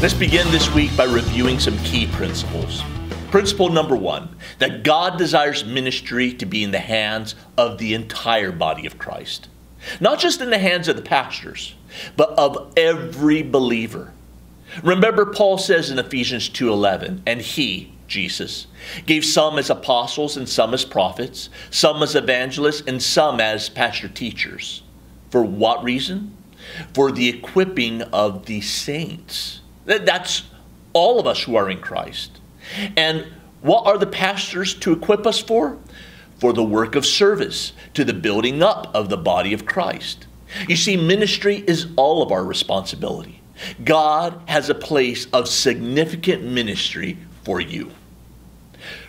Let's begin this week by reviewing some key principles. Principle number one that God desires ministry to be in the hands of the entire body of Christ. Not just in the hands of the pastors, but of every believer. Remember, Paul says in Ephesians 2:11, and he, Jesus, gave some as apostles and some as prophets, some as evangelists, and some as pastor teachers. For what reason? For the equipping of the saints that's all of us who are in Christ. And what are the pastors to equip us for? For the work of service, to the building up of the body of Christ. You see, ministry is all of our responsibility. God has a place of significant ministry for you.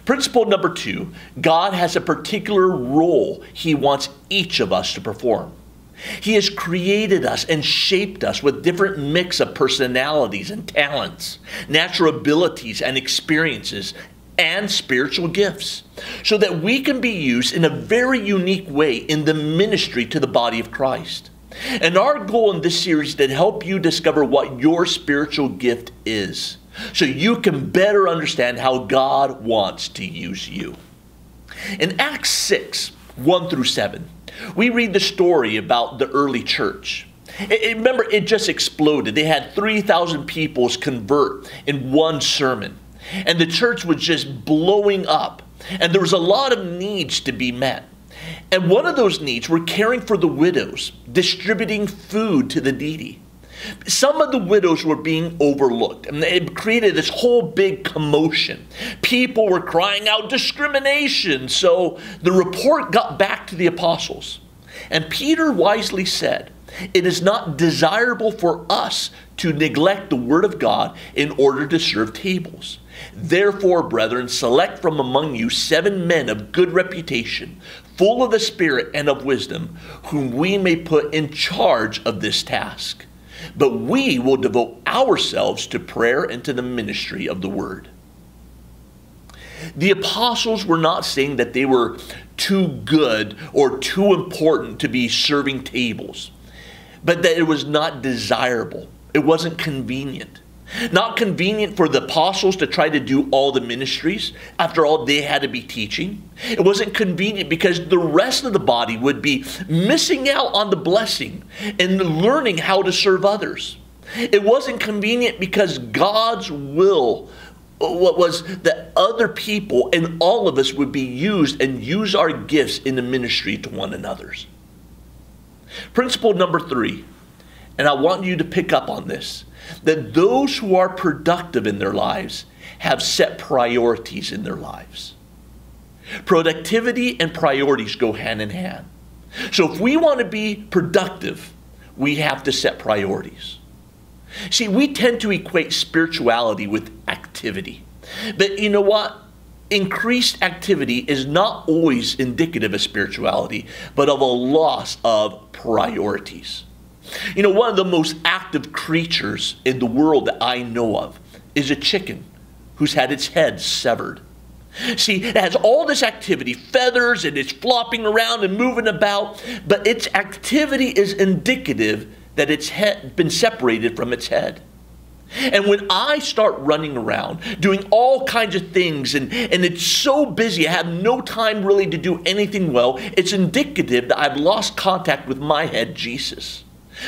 Principle number two God has a particular role He wants each of us to perform. He has created us and shaped us with different mix of personalities and talents, natural abilities and experiences, and spiritual gifts, so that we can be used in a very unique way in the ministry to the body of Christ. And our goal in this series is to help you discover what your spiritual gift is, so you can better understand how God wants to use you. In Acts 6, 1 through 7, we read the story about the early church. It, it, remember, it just exploded. They had 3,000 people convert in one sermon. And the church was just blowing up. And there was a lot of needs to be met. And one of those needs were caring for the widows, distributing food to the needy. Some of the widows were being overlooked, and it created this whole big commotion. People were crying out discrimination. So the report got back to the apostles. And Peter wisely said, It is not desirable for us to neglect the word of God in order to serve tables. Therefore, brethren, select from among you seven men of good reputation, full of the Spirit and of wisdom, whom we may put in charge of this task but we will devote ourselves to prayer and to the ministry of the word. The apostles were not saying that they were too good or too important to be serving tables, but that it was not desirable. It wasn't convenient. Not convenient for the apostles to try to do all the ministries. After all, they had to be teaching. It wasn't convenient because the rest of the body would be missing out on the blessing and learning how to serve others. It wasn't convenient because God's will was that other people and all of us would be used and use our gifts in the ministry to one another's. Principle number three, and I want you to pick up on this that those who are productive in their lives have set priorities in their lives. Productivity and priorities go hand in hand. So if we want to be productive, we have to set priorities. See, we tend to equate spirituality with activity. But you know what? Increased activity is not always indicative of spirituality, but of a loss of priorities. You know, one of the most active creatures in the world that I know of is a chicken who's had its head severed. See, it has all this activity, feathers, and it's flopping around and moving about, but its activity is indicative that its head been separated from its head. And when I start running around doing all kinds of things and, and it's so busy, I have no time really to do anything well, it's indicative that I've lost contact with my head, Jesus.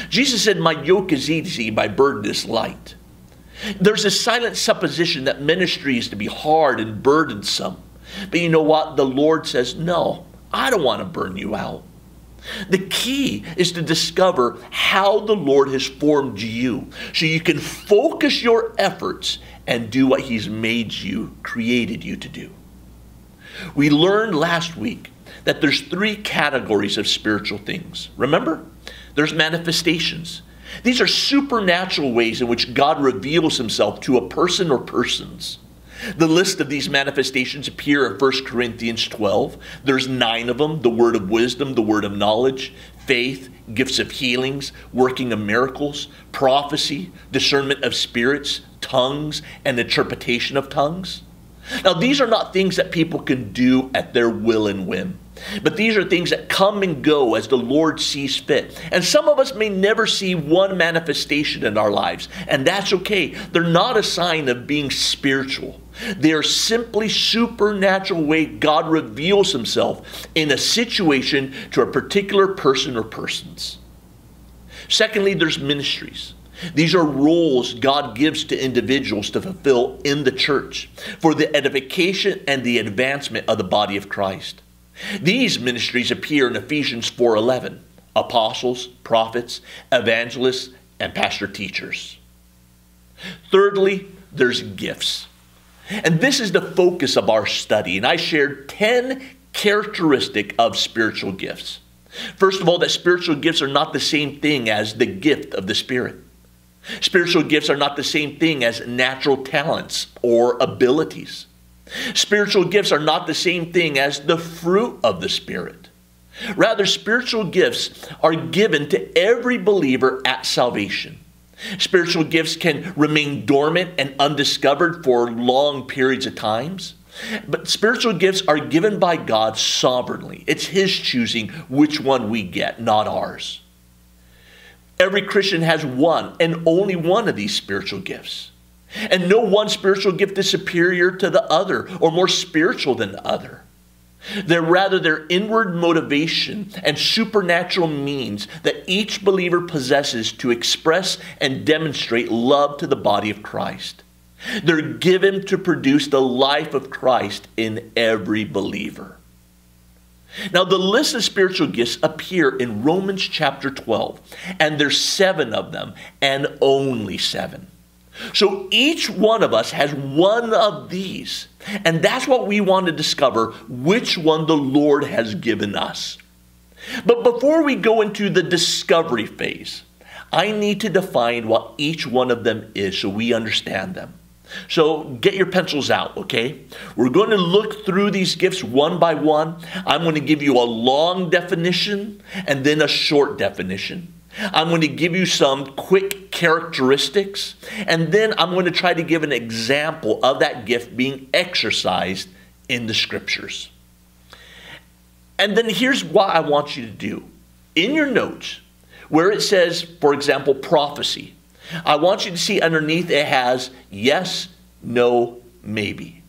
Jesus said, My yoke is easy, my burden is light. There's a silent supposition that ministry is to be hard and burdensome. But you know what? The Lord says, No, I don't want to burn you out. The key is to discover how the Lord has formed you so you can focus your efforts and do what He's made you, created you to do. We learned last week that there's three categories of spiritual things. Remember? There's manifestations. These are supernatural ways in which God reveals himself to a person or persons. The list of these manifestations appear in 1 Corinthians 12. There's nine of them the word of wisdom, the word of knowledge, faith, gifts of healings, working of miracles, prophecy, discernment of spirits, tongues, and interpretation of tongues. Now, these are not things that people can do at their will and whim. But these are things that come and go as the Lord sees fit. And some of us may never see one manifestation in our lives, and that's okay. They're not a sign of being spiritual. They are simply supernatural way God reveals himself in a situation to a particular person or persons. Secondly, there's ministries. These are roles God gives to individuals to fulfill in the church for the edification and the advancement of the body of Christ. These ministries appear in Ephesians 4:11: apostles, prophets, evangelists, and pastor teachers. Thirdly, there's gifts. And this is the focus of our study, and I shared 10 characteristic of spiritual gifts. First of all, that spiritual gifts are not the same thing as the gift of the Spirit. Spiritual gifts are not the same thing as natural talents or abilities. Spiritual gifts are not the same thing as the fruit of the Spirit. Rather, spiritual gifts are given to every believer at salvation. Spiritual gifts can remain dormant and undiscovered for long periods of times. But spiritual gifts are given by God sovereignly. It's His choosing which one we get, not ours. Every Christian has one and only one of these spiritual gifts. And no one spiritual gift is superior to the other or more spiritual than the other. They're rather their inward motivation and supernatural means that each believer possesses to express and demonstrate love to the body of Christ. They're given to produce the life of Christ in every believer. Now, the list of spiritual gifts appear in Romans chapter 12, and there's seven of them, and only seven. So each one of us has one of these. And that's what we want to discover which one the Lord has given us. But before we go into the discovery phase, I need to define what each one of them is so we understand them. So get your pencils out, okay? We're going to look through these gifts one by one. I'm going to give you a long definition and then a short definition. I'm going to give you some quick characteristics, and then I'm going to try to give an example of that gift being exercised in the scriptures. And then here's what I want you to do. In your notes, where it says, for example, prophecy, I want you to see underneath it has yes, no, maybe.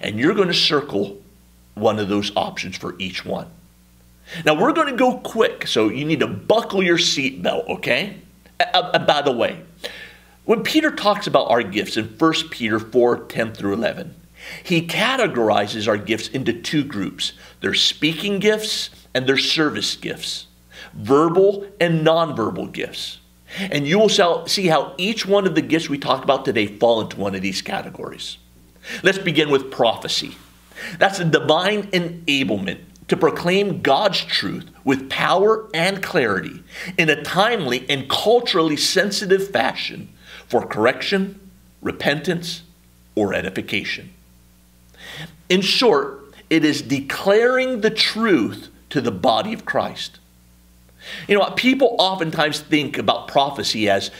And you're going to circle one of those options for each one. Now we're going to go quick, so you need to buckle your seatbelt, okay? Uh, by the way, when Peter talks about our gifts in 1 Peter 4 10 through 11, he categorizes our gifts into two groups their speaking gifts and their service gifts, verbal and nonverbal gifts. And you will see how each one of the gifts we talk about today fall into one of these categories. Let's begin with prophecy. That's a divine enablement to proclaim God's truth with power and clarity in a timely and culturally sensitive fashion for correction, repentance, or edification. In short, it is declaring the truth to the body of Christ. You know, what people oftentimes think about prophecy as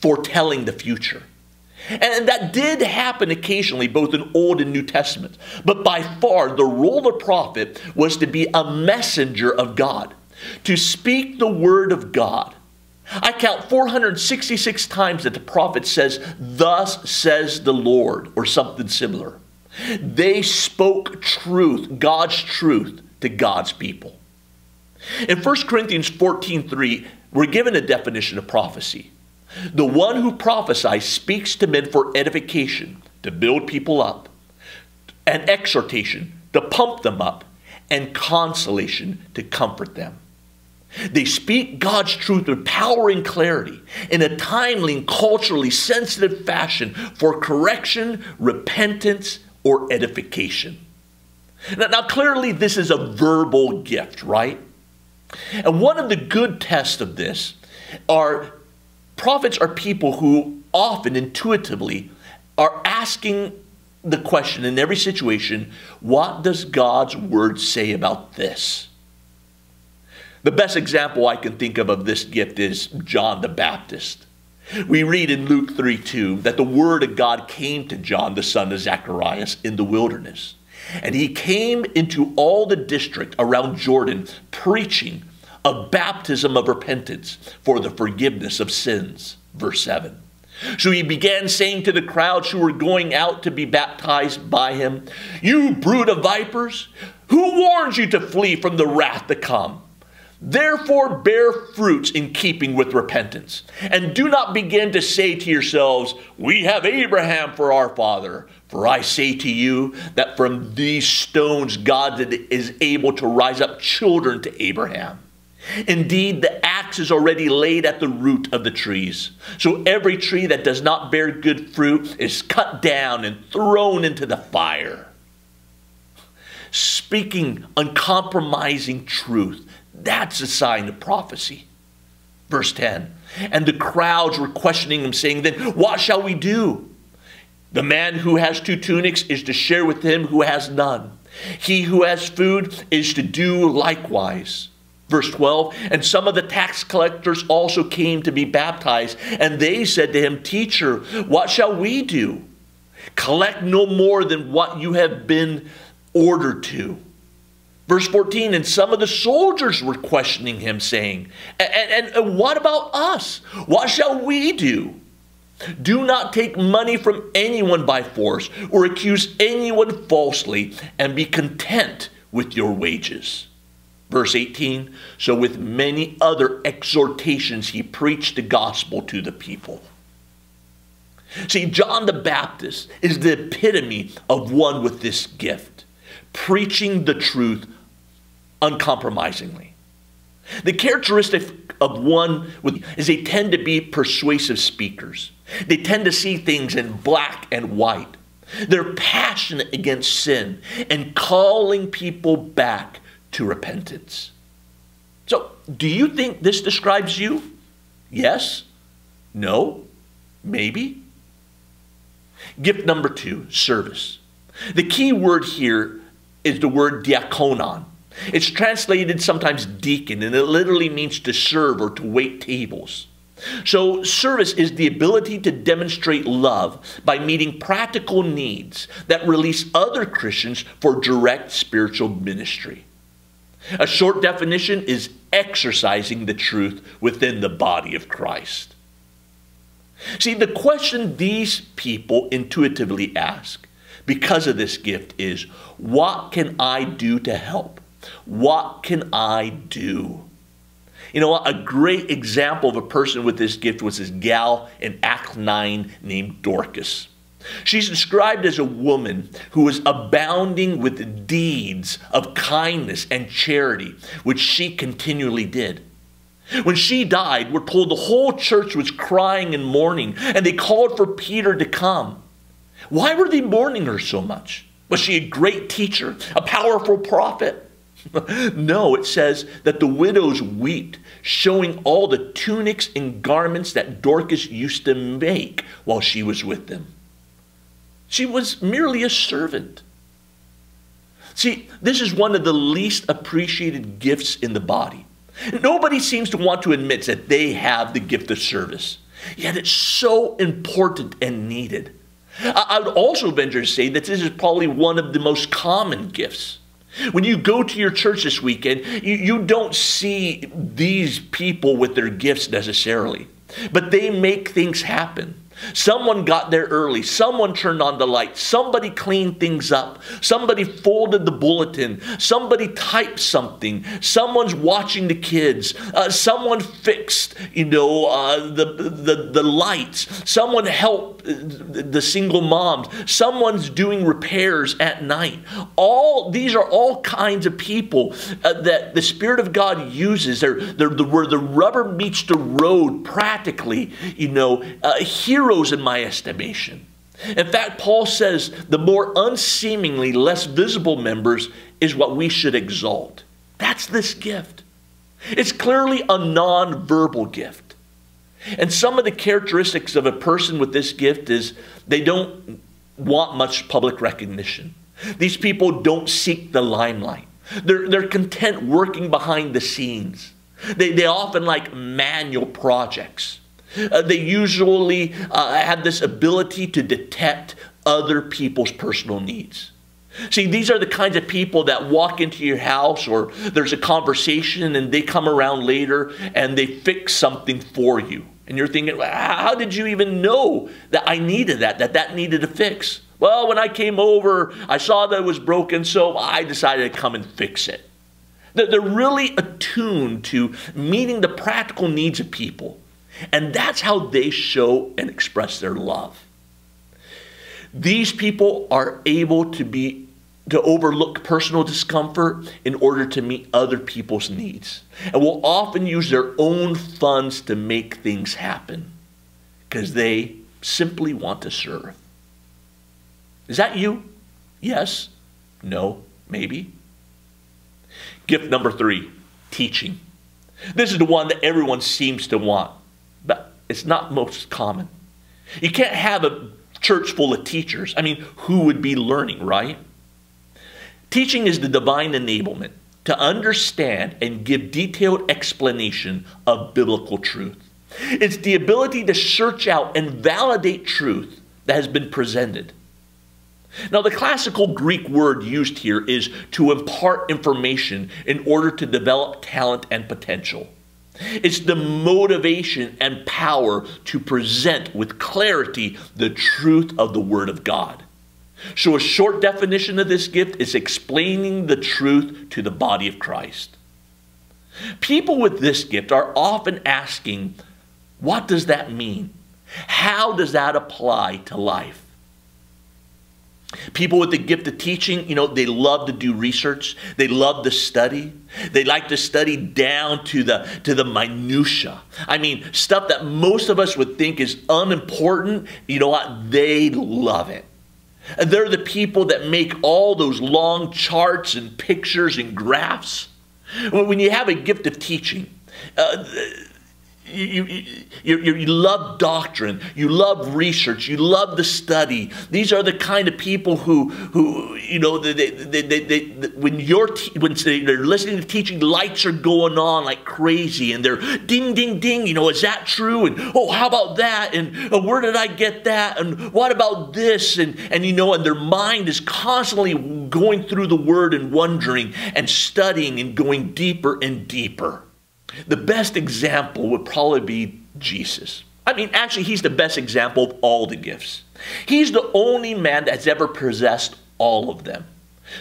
foretelling the future. And that did happen occasionally, both in Old and New Testament. But by far, the role of prophet was to be a messenger of God, to speak the word of God. I count 466 times that the prophet says, Thus says the Lord, or something similar. They spoke truth, God's truth, to God's people. In 1 Corinthians 14 3, we're given a definition of prophecy. The one who prophesies speaks to men for edification, to build people up, and exhortation, to pump them up, and consolation, to comfort them. They speak God's truth with power and clarity in a timely and culturally sensitive fashion for correction, repentance, or edification. Now, now, clearly, this is a verbal gift, right? And one of the good tests of this are Prophets are people who often intuitively are asking the question in every situation what does God's word say about this? The best example I can think of of this gift is John the Baptist. We read in Luke 3 2 that the word of God came to John, the son of Zacharias, in the wilderness. And he came into all the district around Jordan, preaching a baptism of repentance for the forgiveness of sins. Verse 7. So he began saying to the crowds who were going out to be baptized by him, You brood of vipers, who warns you to flee from the wrath to come? Therefore, bear fruits in keeping with repentance. And do not begin to say to yourselves, We have Abraham for our father. For I say to you that from these stones God is able to rise up children to Abraham. Indeed, the axe is already laid at the root of the trees. So every tree that does not bear good fruit is cut down and thrown into the fire. Speaking uncompromising truth that's a sign of prophecy. Verse 10 And the crowds were questioning him, saying, Then what shall we do? The man who has two tunics is to share with him who has none. He who has food is to do likewise. Verse 12, and some of the tax collectors also came to be baptized, and they said to him, Teacher, what shall we do? Collect no more than what you have been ordered to. Verse 14, and some of the soldiers were questioning him, saying, and, and, and, what about us? What shall we do? Do not take money from anyone by force or accuse anyone falsely, and be content with your wages. Verse 18, so with many other exhortations, he preached the gospel to the people. See, John the Baptist is the epitome of one with this gift preaching the truth uncompromisingly. The characteristic of one with, is they tend to be persuasive speakers. They tend to see things in black and white. They're passionate against sin and calling people back to repentance. So, do you think this describes you? Yes? No? Maybe? Gift number two service. The key word here is the word diakonon. It's translated sometimes deacon, and it literally means to serve or to wait tables. So, service is the ability to demonstrate love by meeting practical needs that release other Christians for direct spiritual ministry. A short definition is exercising the truth within the body of Christ. See, the question these people intuitively ask because of this gift is what can I do to help? What can I do? You know? A great example of a person with this gift was this gal in Act 9 named Dorcas. She's described as a woman who was abounding with deeds of kindness and charity, which she continually did. When she died, we're told the whole church was crying and mourning, and they called for Peter to come. Why were they mourning her so much? Was she a great teacher, a powerful prophet? no, it says that the widows wept, showing all the tunics and garments that Dorcas used to make while she was with them. She was merely a servant. See, this is one of the least appreciated gifts in the body. Nobody seems to want to admit that they have the gift of service, yet it's so important and needed. I would also venture to say that this is probably one of the most common gifts. When you go to your church this weekend, you, you don't see these people with their gifts necessarily, but they make things happen. Someone got there early. Someone turned on the light. Somebody cleaned things up. Somebody folded the bulletin. Somebody typed something. Someone's watching the kids. Uh, someone fixed, you know, uh, the, the, the lights. Someone helped the single moms. Someone's doing repairs at night. All these are all kinds of people uh, that the Spirit of God uses. They're, they're the, where the rubber meets the road practically, you know, uh, heroes heroes in my estimation. In fact, Paul says the more unseemingly less visible members is what we should exalt. That's this gift. It's clearly a non-verbal gift. And some of the characteristics of a person with this gift is they don't want much public recognition. These people don't seek the limelight. They're, they're content working behind the scenes. They, they often like manual projects. Uh, they usually uh, have this ability to detect other people's personal needs. See, these are the kinds of people that walk into your house or there's a conversation and they come around later and they fix something for you. And you're thinking, how did you even know that I needed that, that that needed a fix? Well, when I came over, I saw that it was broken, so I decided to come and fix it. They're really attuned to meeting the practical needs of people. And that's how they show and express their love. These people are able to be to overlook personal discomfort in order to meet other people's needs and will often use their own funds to make things happen because they simply want to serve. Is that you? Yes? No? Maybe? Gift number three teaching. This is the one that everyone seems to want, it's not most common. You can't have a church full of teachers. I mean, who would be learning, right? Teaching is the divine enablement to understand and give detailed explanation of biblical truth. It's the ability to search out and validate truth that has been presented. Now, the classical Greek word used here is to impart information in order to develop talent and potential. It's the motivation and power to present with clarity the truth of the Word of God. So, a short definition of this gift is explaining the truth to the body of Christ. People with this gift are often asking, What does that mean? How does that apply to life? People with the gift of teaching, you know, they love to do research. They love to study. They like to study down to the to the minutia. I mean, stuff that most of us would think is unimportant. You know what? They love it. And they're the people that make all those long charts and pictures and graphs. When you have a gift of teaching, uh, you, you, you, you, love doctrine, you love research, you love the study. These are the kind of people who, who you know, they, they, they, they when, you're when they're listening to teaching, lights are going on like crazy and they're ding, ding, ding, you know, is that true? And oh, how about that? And oh, where did I get that? And what about this? And, and, you know, and their mind is constantly going through the word and wondering and studying and going deeper and deeper. The best example would probably be Jesus. I mean, actually, he's the best example of all the gifts. He's the only man that's ever possessed all of them.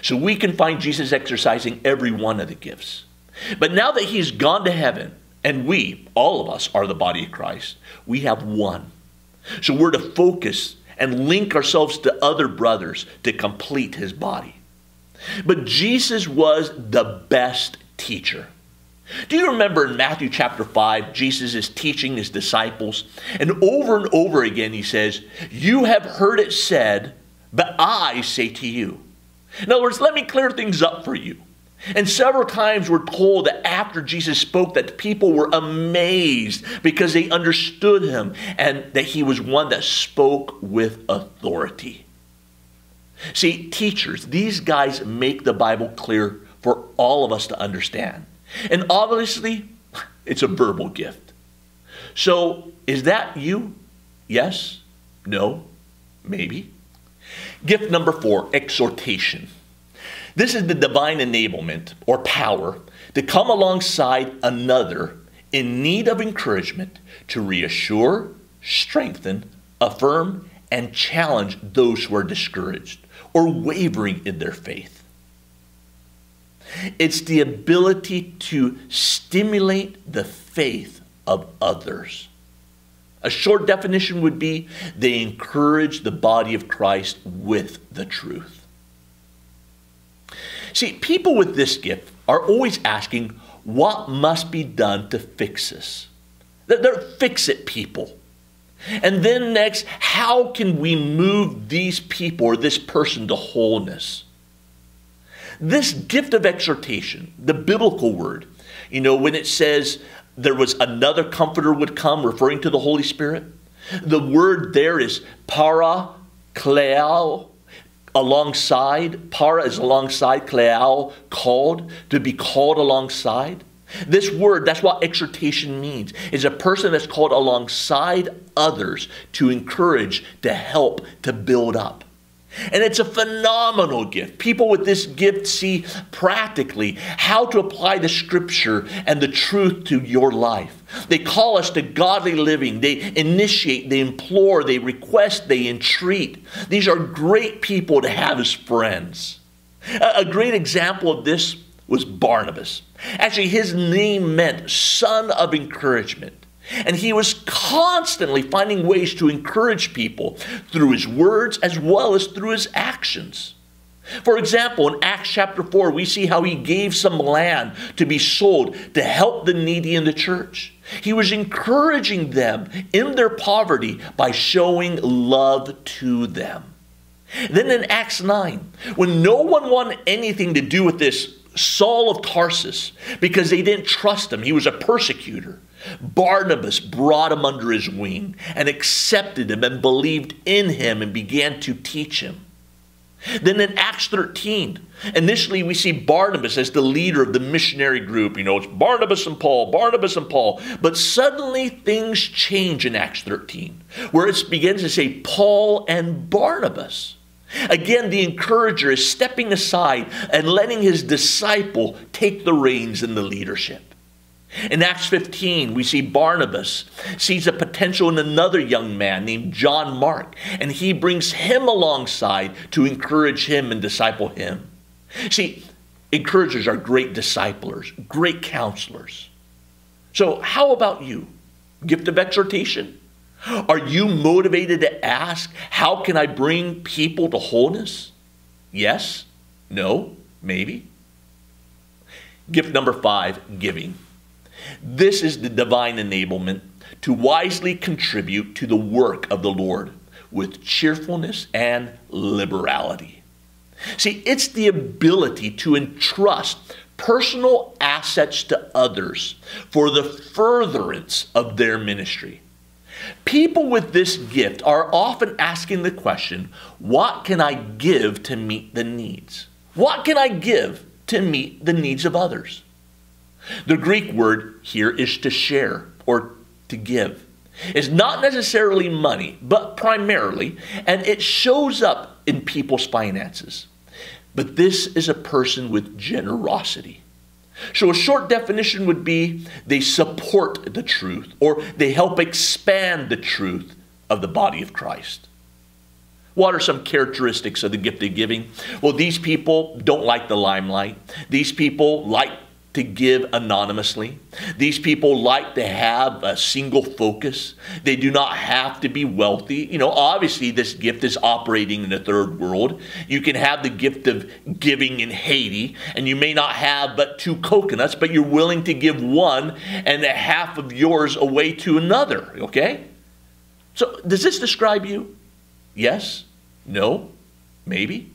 So we can find Jesus exercising every one of the gifts. But now that he's gone to heaven, and we, all of us, are the body of Christ, we have one. So we're to focus and link ourselves to other brothers to complete his body. But Jesus was the best teacher. Do you remember in Matthew chapter 5, Jesus is teaching his disciples, and over and over again he says, You have heard it said, but I say to you. In other words, let me clear things up for you. And several times we're told that after Jesus spoke that people were amazed because they understood him and that he was one that spoke with authority. See, teachers, these guys make the Bible clear for all of us to understand. And obviously, it's a verbal gift. So, is that you? Yes? No? Maybe? Gift number four exhortation. This is the divine enablement or power to come alongside another in need of encouragement to reassure, strengthen, affirm, and challenge those who are discouraged or wavering in their faith. It's the ability to stimulate the faith of others. A short definition would be they encourage the body of Christ with the truth. See, people with this gift are always asking, what must be done to fix this? They're fix it people. And then next, how can we move these people or this person to wholeness? This gift of exhortation, the biblical word, you know, when it says there was another comforter would come, referring to the Holy Spirit, the word there is para kleao, alongside. Para is alongside, kleao, called, to be called alongside. This word, that's what exhortation means, is a person that's called alongside others to encourage, to help, to build up. And it's a phenomenal gift. People with this gift see practically how to apply the scripture and the truth to your life. They call us to godly living. They initiate, they implore, they request, they entreat. These are great people to have as friends. A great example of this was Barnabas. Actually, his name meant son of encouragement. And he was constantly finding ways to encourage people through his words as well as through his actions. For example, in Acts chapter 4, we see how he gave some land to be sold to help the needy in the church. He was encouraging them in their poverty by showing love to them. Then in Acts 9, when no one wanted anything to do with this Saul of Tarsus because they didn't trust him, he was a persecutor. Barnabas brought him under his wing and accepted him and believed in him and began to teach him. Then in Acts 13, initially we see Barnabas as the leader of the missionary group. You know, it's Barnabas and Paul, Barnabas and Paul. But suddenly things change in Acts 13, where it begins to say Paul and Barnabas. Again, the encourager is stepping aside and letting his disciple take the reins in the leadership. In Acts 15, we see Barnabas sees a potential in another young man named John Mark, and he brings him alongside to encourage him and disciple him. See, encouragers are great disciplers, great counselors. So, how about you? Gift of exhortation? Are you motivated to ask, how can I bring people to wholeness? Yes? No? Maybe? Gift number five giving. This is the divine enablement to wisely contribute to the work of the Lord with cheerfulness and liberality. See, it's the ability to entrust personal assets to others for the furtherance of their ministry. People with this gift are often asking the question what can I give to meet the needs? What can I give to meet the needs of others? The Greek word here is to share or to give. It's not necessarily money, but primarily, and it shows up in people's finances. But this is a person with generosity. So, a short definition would be they support the truth or they help expand the truth of the body of Christ. What are some characteristics of the gift of giving? Well, these people don't like the limelight. These people like to give anonymously. These people like to have a single focus. They do not have to be wealthy. You know, obviously, this gift is operating in the third world. You can have the gift of giving in Haiti, and you may not have but two coconuts, but you're willing to give one and a half of yours away to another, okay? So, does this describe you? Yes? No? Maybe?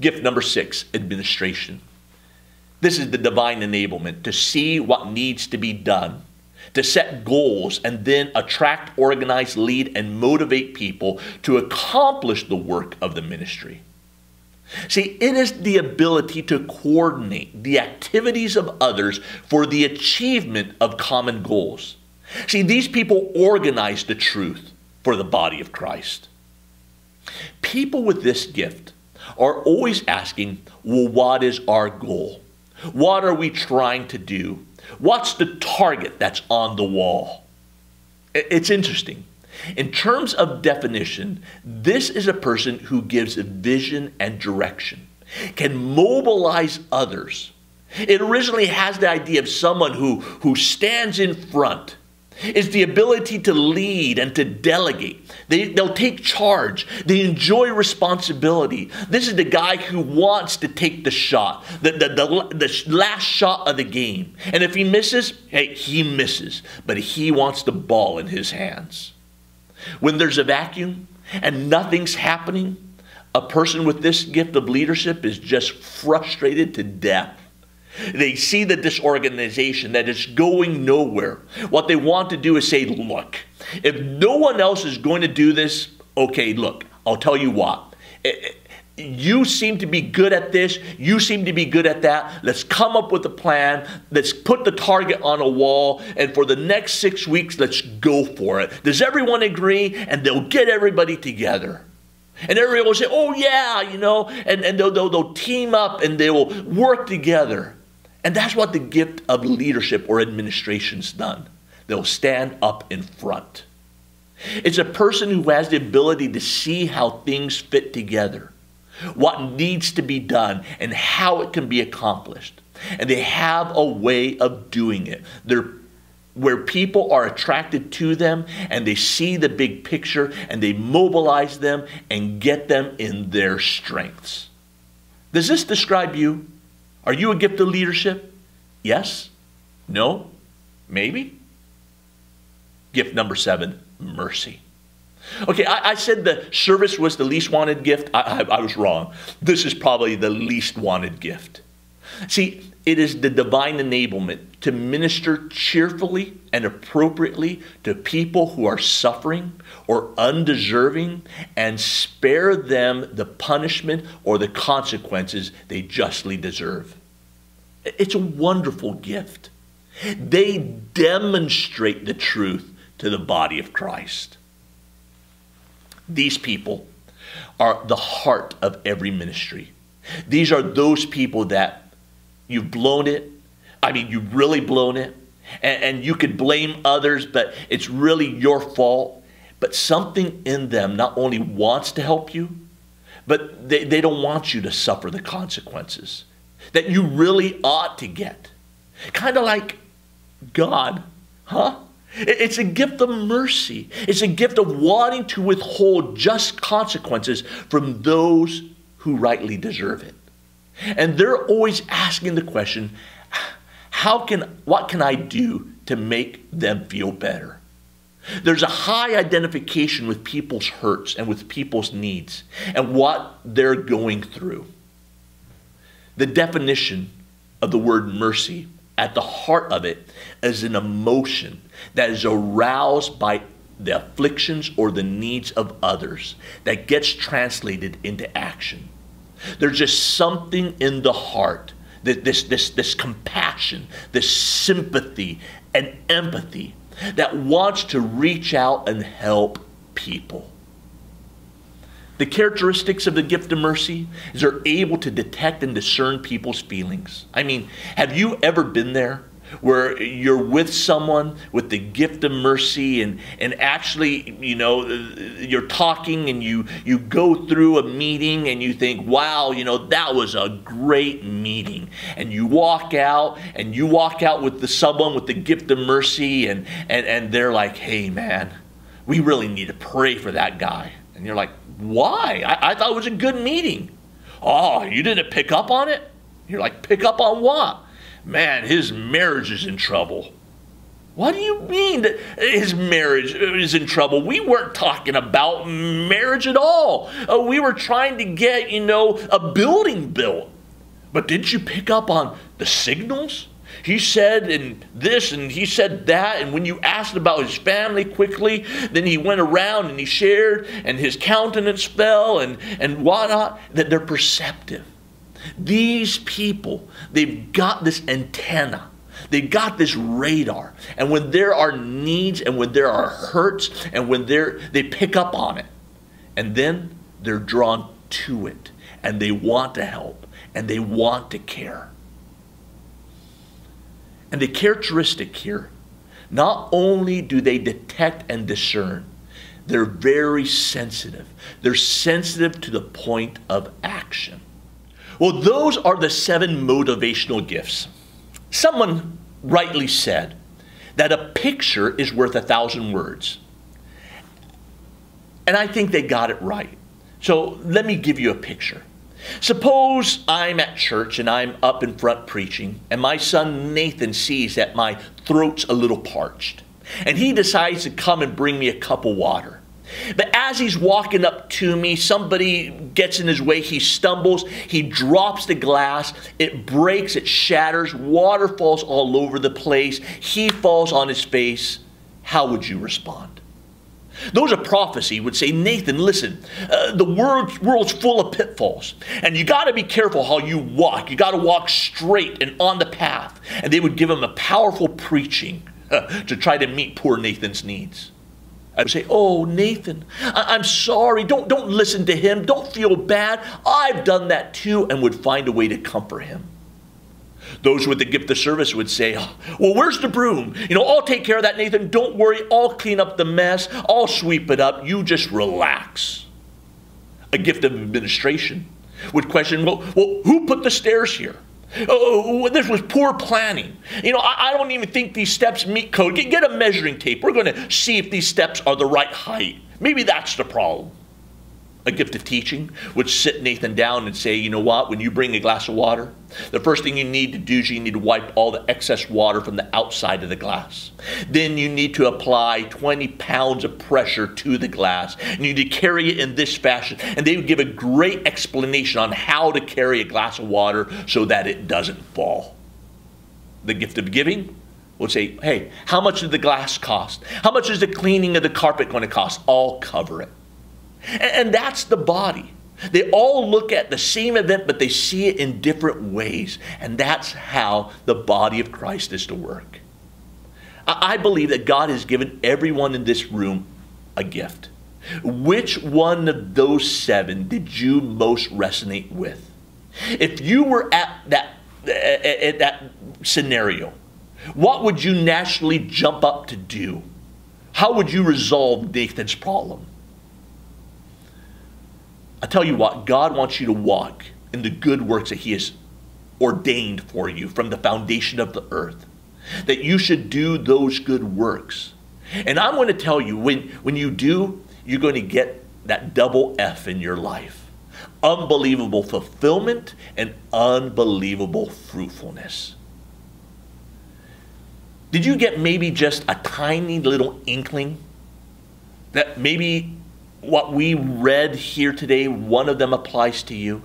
Gift number six administration. This is the divine enablement to see what needs to be done, to set goals, and then attract, organize, lead, and motivate people to accomplish the work of the ministry. See, it is the ability to coordinate the activities of others for the achievement of common goals. See, these people organize the truth for the body of Christ. People with this gift are always asking, well, what is our goal? What are we trying to do? What's the target that's on the wall? It's interesting. In terms of definition, this is a person who gives a vision and direction, can mobilize others. It originally has the idea of someone who, who stands in front is the ability to lead and to delegate. They, they'll take charge. They enjoy responsibility. This is the guy who wants to take the shot, the, the, the, the last shot of the game. And if he misses, hey, he misses. But he wants the ball in his hands. When there's a vacuum and nothing's happening, a person with this gift of leadership is just frustrated to death. They see the disorganization that is going nowhere. What they want to do is say, look, if no one else is going to do this, okay, look, I'll tell you what. Eh, eh, you seem to be good at this. You seem to be good at that. Let's come up with a plan. Let's put the target on a wall. And for the next six weeks, let's go for it. Does everyone agree? And they'll get everybody together. And everyone will say, oh, yeah, you know, and, and they'll, they'll, they'll team up and they will work together. And that's what the gift of leadership or administration's done. They'll stand up in front. It's a person who has the ability to see how things fit together, what needs to be done, and how it can be accomplished. And they have a way of doing it. They're where people are attracted to them and they see the big picture and they mobilize them and get them in their strengths. Does this describe you? Are you a gift of leadership? Yes? No? Maybe? Gift number seven mercy. Okay, I, I, said the service was the least wanted gift. I, I, I was wrong. This is probably the least wanted gift. See, it is the divine enablement to minister cheerfully and appropriately to people who are suffering or undeserving and spare them the punishment or the consequences they justly deserve. It's a wonderful gift. They demonstrate the truth to the body of Christ. These people are the heart of every ministry. These are those people that you've blown it. I mean, you've really blown it. And, and you could blame others, but it's really your fault. But something in them not only wants to help you, but they, they don't want you to suffer the consequences that you really ought to get. Kind of like God, huh? It's a gift of mercy. It's a gift of wanting to withhold just consequences from those who rightly deserve it. And they're always asking the question, how can what can I do to make them feel better? There's a high identification with people's hurts and with people's needs and what they're going through. The definition of the word mercy at the heart of it is an emotion that is aroused by the afflictions or the needs of others that gets translated into action. There's just something in the heart, this, this, this compassion, this sympathy and empathy that wants to reach out and help people. The characteristics of the gift of mercy is they're able to detect and discern people's feelings. I mean, have you ever been there where you're with someone with the gift of mercy and, and actually, you know, you're talking and you, you go through a meeting and you think, wow, you know, that was a great meeting. And you walk out and you walk out with the someone with the gift of mercy and, and, and they're like, hey, man, we really need to pray for that guy. And you're like, why? I, I thought it was a good meeting. Oh, you didn't pick up on it? You're like, pick up on what? Man, his marriage is in trouble. What do you mean that his marriage is in trouble? We weren't talking about marriage at all. Uh, we were trying to get, you know, a building built. But didn't you pick up on the signals? he said and this and he said that and when you asked about his family quickly then he went around and he shared and his countenance fell and and whatnot that they're perceptive these people they've got this antenna They've got this radar. And when there are needs and when there are hurts and when they're, they pick up on it. And then they're drawn to it. And they want to help. And they want to care. And the characteristic here, not only do they detect and discern, they're very sensitive. They're sensitive to the point of action. Well, those are the seven motivational gifts. Someone rightly said that a picture is worth a thousand words. And I think they got it right. So let me give you a picture. Suppose I'm at church and I'm up in front preaching, and my son Nathan sees that my throat's a little parched, and he decides to come and bring me a cup of water. But as he's walking up to me, somebody gets in his way. He stumbles, he drops the glass, it breaks, it shatters, water falls all over the place. He falls on his face. How would you respond? Those of prophecy would say, Nathan, listen, uh, the world, world's full of pitfalls, and you got to be careful how you walk. You got to walk straight and on the path. And they would give him a powerful preaching uh, to try to meet poor Nathan's needs. I would say, "Oh, Nathan, I- am sorry. Don't don't listen to him. Don't feel bad. I've done that too," and would find a way to comfort him. Those with the gift of service would say, oh, Well, where's the broom? You know, I'll take care of that, Nathan. Don't worry. I'll clean up the mess. I'll sweep it up. You just relax. A gift of administration would question, Well, well who put the stairs here? Oh, oh, oh, this was poor planning. You know, I, I, don't even think these steps meet code. Get, get a measuring tape. We're going to see if these steps are the right height. Maybe that's the problem a gift of teaching would sit Nathan down and say, you know what, when you bring a glass of water, the first thing you need to do is you need to wipe all the excess water from the outside of the glass. Then you need to apply 20 pounds of pressure to the glass. And you need to carry it in this fashion. And they would give a great explanation on how to carry a glass of water so that it doesn't fall. The gift of giving would say, hey, how much does the glass cost? How much is the cleaning of the carpet going to cost? I'll cover it. And that's the body. They all look at the same event, but they see it in different ways. And that's how the body of Christ is to work. I believe that God has given everyone in this room a gift. Which one of those seven did you most resonate with? If you were at that, at that scenario, what would you naturally jump up to do? How would you resolve Nathan's problem? I tell you what, God wants you to walk in the good works that He has ordained for you from the foundation of the earth. That you should do those good works. And I'm going to tell you, when, when you do, you're going to get that double F in your life unbelievable fulfillment and unbelievable fruitfulness. Did you get maybe just a tiny little inkling that maybe what we read here today, one of them applies to you?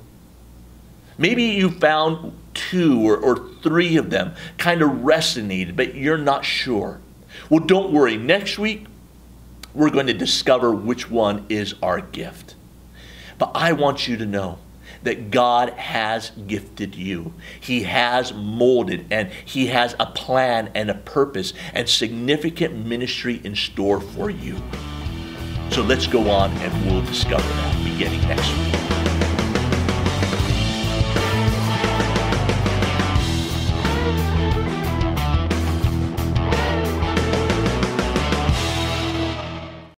Maybe you found two or, or three of them kind of resonated, but you're not sure. Well, don't worry. Next week, we're going to discover which one is our gift. But I want you to know that God has gifted you. He has molded and He has a plan and a purpose and significant ministry in store for you. So let's go on and we'll discover that beginning next week.